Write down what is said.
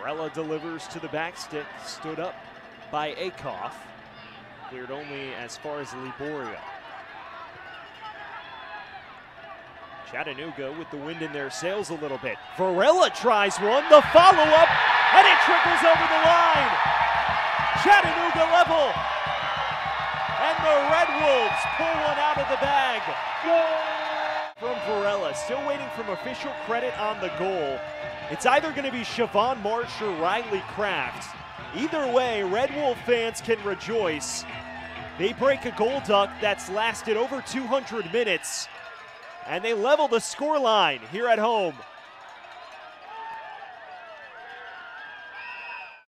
Varela delivers to the back stick, stood up by Akoff. Cleared only as far as Liboria. Chattanooga with the wind in their sails a little bit. Varela tries one, the follow up, and it trickles over the line. Chattanooga level. And the Red Wolves pull one out of the bag. From still waiting for official credit on the goal. It's either going to be Chevone Marsh or Riley Kraft. Either way, Red Wolf fans can rejoice. They break a goal duck that's lasted over 200 minutes and they level the scoreline here at home.